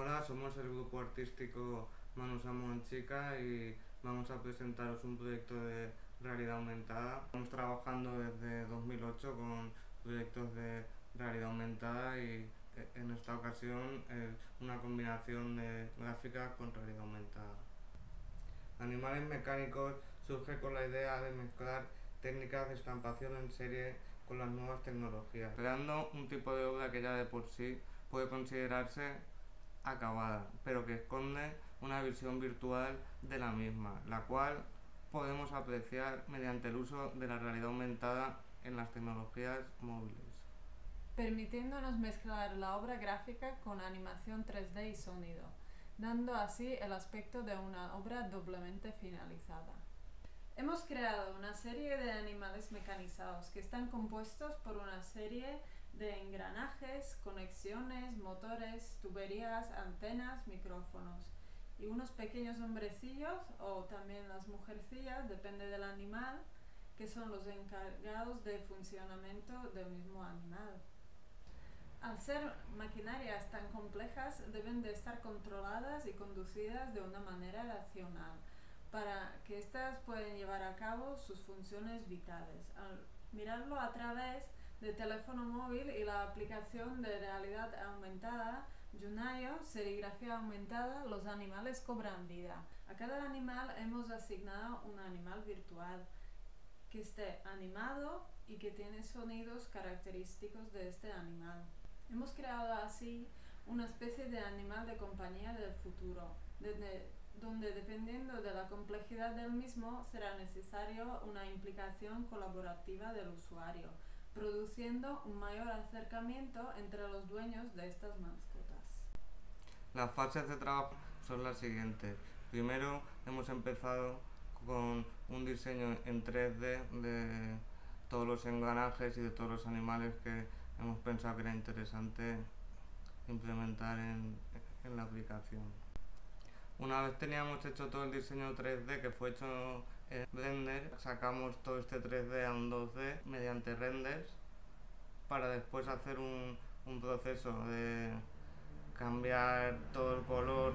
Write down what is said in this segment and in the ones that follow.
Hola, somos el grupo artístico Manu Samuel Chica y vamos a presentaros un proyecto de realidad aumentada. Estamos trabajando desde 2008 con proyectos de realidad aumentada y eh, en esta ocasión es una combinación de gráfica con realidad aumentada. Animales mecánicos surge con la idea de mezclar técnicas de estampación en serie con las nuevas tecnologías, creando un tipo de obra que ya de por sí puede considerarse acabada, pero que esconde una visión virtual de la misma, la cual podemos apreciar mediante el uso de la realidad aumentada en las tecnologías móviles. Permitiéndonos mezclar la obra gráfica con animación 3D y sonido, dando así el aspecto de una obra doblemente finalizada. Hemos creado una serie de animales mecanizados que están compuestos por una serie de engranajes, conexiones, motores, tuberías, antenas, micrófonos y unos pequeños hombrecillos o también las mujercillas, depende del animal, que son los encargados del funcionamiento del mismo animal. Al ser maquinarias tan complejas, deben de estar controladas y conducidas de una manera racional para que éstas puedan llevar a cabo sus funciones vitales. Al mirarlo a través de teléfono móvil y la aplicación de realidad aumentada, Junayo, serigrafía aumentada, los animales cobran vida. A cada animal hemos asignado un animal virtual que esté animado y que tiene sonidos característicos de este animal. Hemos creado así una especie de animal de compañía del futuro, donde dependiendo de la complejidad del mismo será necesario una implicación colaborativa del usuario, produciendo un mayor acercamiento entre los dueños de estas mascotas. Las fases de trabajo son las siguientes. Primero hemos empezado con un diseño en 3D de todos los engranajes y de todos los animales que hemos pensado que era interesante implementar en, en la aplicación. Una vez teníamos hecho todo el diseño 3D que fue hecho en Blender, sacamos todo este 3D a un 2D mediante renders para después hacer un, un proceso de cambiar todo el color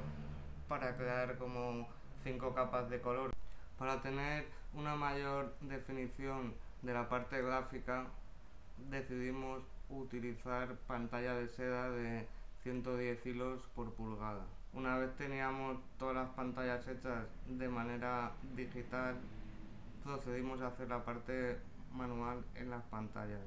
para crear como cinco capas de color. Para tener una mayor definición de la parte gráfica decidimos utilizar pantalla de seda de 110 hilos por pulgada. Una vez teníamos todas las pantallas hechas de manera digital, procedimos a hacer la parte manual en las pantallas.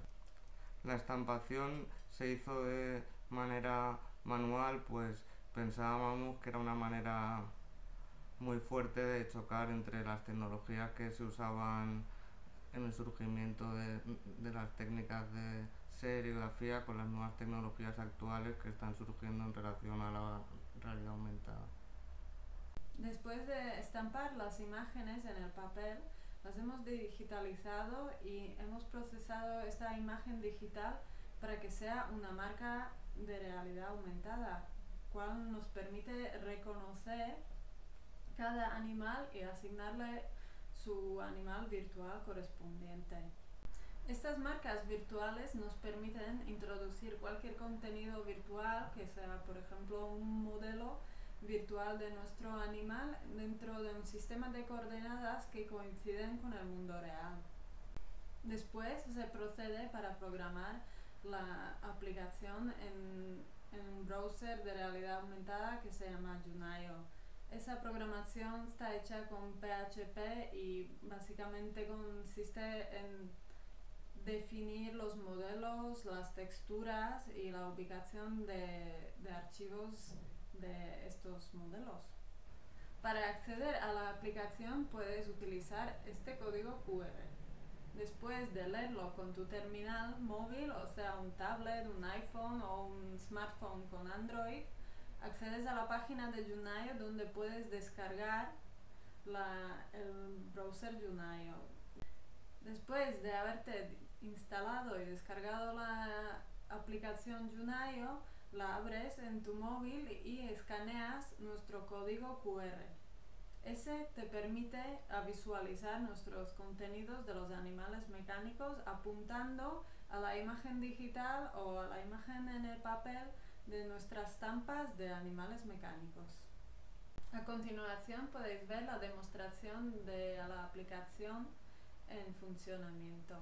La estampación se hizo de manera manual, pues pensábamos que era una manera muy fuerte de chocar entre las tecnologías que se usaban en el surgimiento de, las técnicas de serigrafía con las nuevas tecnologías actuales que están surgiendo en relación a la Después de estampar las imágenes en el papel, las hemos digitalizado y hemos procesado esta imagen digital para que sea una marca de realidad aumentada, cual nos permite reconocer cada animal y asignarle su animal virtual correspondiente. Estas marcas virtuales nos permiten introducir cualquier contenido virtual, que sea por ejemplo un modelo virtual de nuestro animal, dentro de un sistema de coordenadas que coinciden con el mundo real. Después se procede para programar la aplicación en, en un browser de realidad aumentada que se llama Junayo. Esa programación está hecha con PHP y básicamente consiste en definir los modelos, las texturas y la ubicación de, de, archivos de estos modelos. Para acceder a la aplicación puedes utilizar este código QR. Después de leerlo con tu terminal móvil, o sea un tablet, un iPhone o un smartphone con Android, accedes a la página de Junayo donde puedes descargar la, el browser Junayo. Después de haberte instalado y descargado la aplicación Junayo, la abres en tu móvil y escaneas nuestro código QR. Ese te permite visualizar nuestros contenidos de los animales mecánicos apuntando a la imagen digital o a la imagen en el papel de nuestras estampas de animales mecánicos. A continuación podéis ver la demostración de la aplicación en funcionamiento.